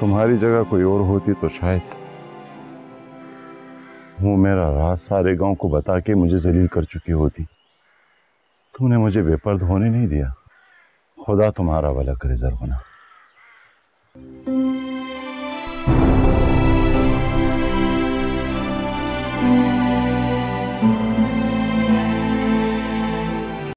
तुम्हारी जगह कोई और होती तो शायद वो मेरा राज सारे गाँव को बता के मुझे जलील कर चुकी होती। तुमने मुझे बेपर्द होने नहीं दिया। खुदा तुम्हारा भला करे बना